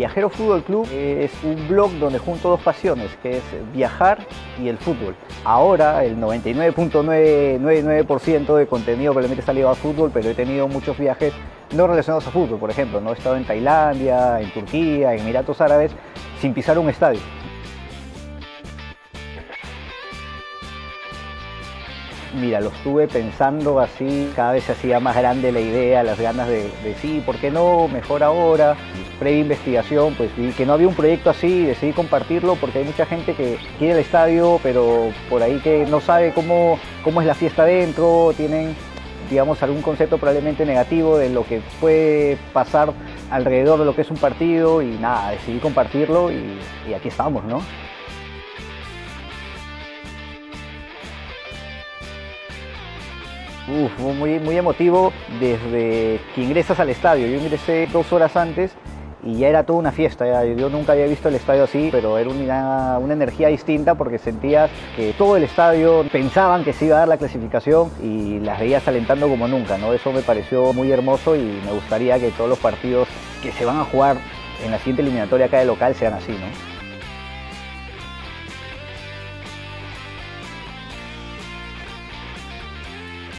Viajero Fútbol Club es un blog donde junto dos pasiones, que es viajar y el fútbol. Ahora el 99.99% de contenido probablemente está ligado al fútbol, pero he tenido muchos viajes no relacionados a fútbol, por ejemplo. ¿no? He estado en Tailandia, en Turquía, en Emiratos Árabes, sin pisar un estadio. Mira, lo estuve pensando así, cada vez se hacía más grande la idea, las ganas de, sí, ¿por qué no? Mejor ahora. Previa investigación, pues vi que no había un proyecto así, decidí compartirlo porque hay mucha gente que quiere el estadio, pero por ahí que no sabe cómo, cómo es la fiesta dentro, tienen digamos, algún concepto probablemente negativo de lo que puede pasar alrededor de lo que es un partido y nada, decidí compartirlo y aquí estamos, ¿no? Uf, fue muy, muy emotivo desde que ingresas al estadio. Yo ingresé dos horas antes y ya era toda una fiesta. Yo nunca había visto el estadio así, pero era una, una energía distinta porque sentías que todo el estadio pensaban que se iba a dar la clasificación y las veías alentando como nunca. ¿no? Eso me pareció muy hermoso y me gustaría que todos los partidos que se van a jugar en la siguiente eliminatoria acá de local sean así. ¿no?